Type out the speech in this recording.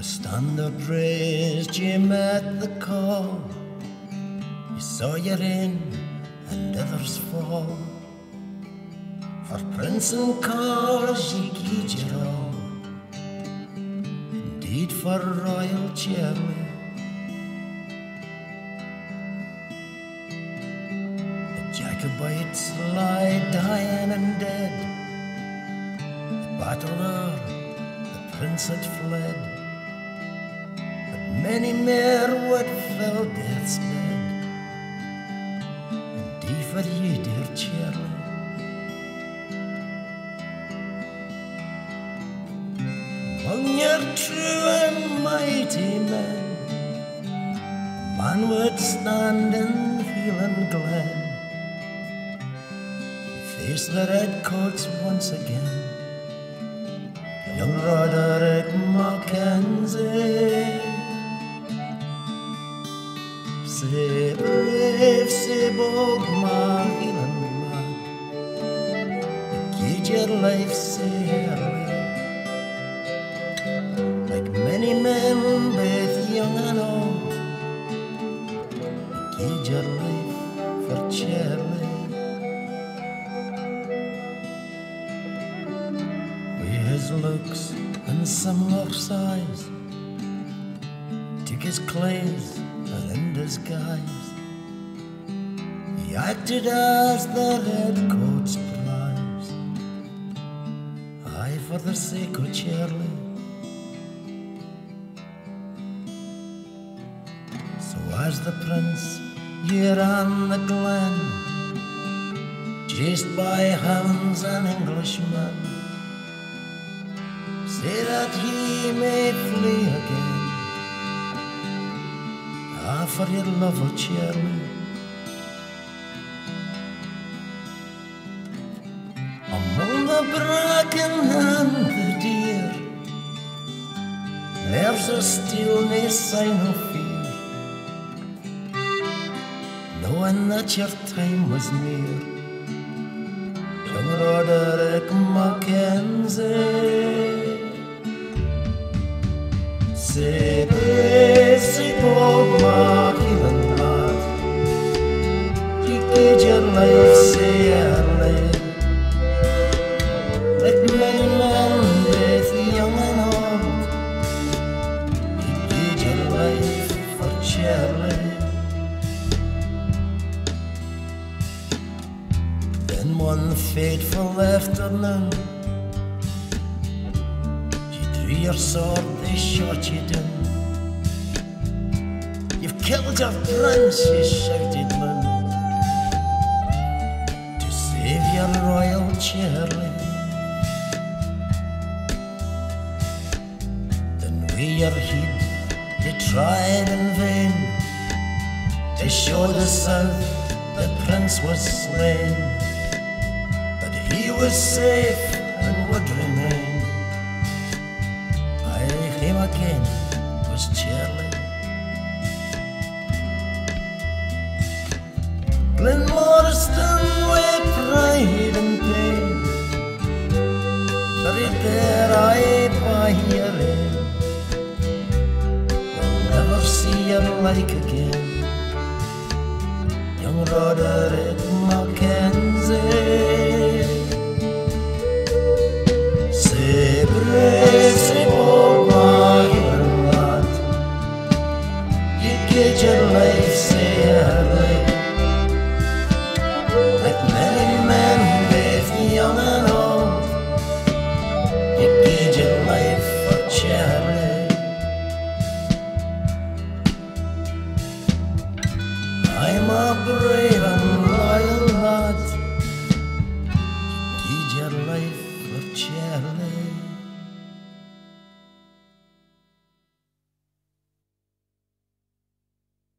The standard raised you met the call. You saw your in and others fall. For prince and cause ye gied your all. Indeed for royal Charlie. The Jacobites lie dying and dead. The battle o'er, the prince had fled. Many would fill death's bed. For you, dear Charlie. Among your true and mighty men, a man would stand and glen, face the red coats once again. Young say bold, my Highland man, give your life, early like many men, both young and old, your life for Charlie. With his looks and similar size, took his clothes and in disguise, he acted as the redcoat's prize. I for the sake of Charlie. So as the prince here on the glen, chased by hounds and Englishmen, say that he may flee again. Of Charlie. Among the bracken and the deer, there's a stillness sign of fear knowing that your time was near. Young Roderick Mackenzie, say your life for Charlie. Then one fateful afternoon, you drew your sword, they shot you down. You've killed your prince, you shouted Charlie. Then with your heat, you tried in vain to show the south the prince was slain but he was safe and would remain. I him again was Charlie. Glenmoriston there I your end. We'll never see your like again young Roderick Mackenzie. You get your life, say. Like many men, both young and old. A brave and loyal lad. You give your life for Charlie.